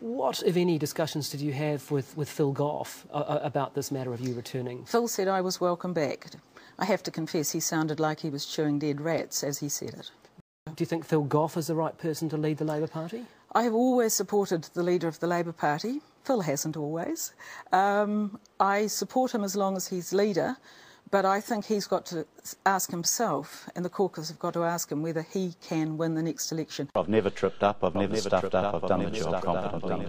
What, if any, discussions did you have with, with Phil Goff uh, uh, about this matter of you returning? Phil said I was welcome back. I have to confess, he sounded like he was chewing dead rats as he said it. Do you think Phil Goff is the right person to lead the Labour Party? I have always supported the leader of the Labour Party. Phil hasn't always. Um, I support him as long as he's leader, but I think he's got to ask himself, and the caucus have got to ask him whether he can win the next election. I've never tripped up, I've, I've never, never stuffed up, up, I've done the job competently.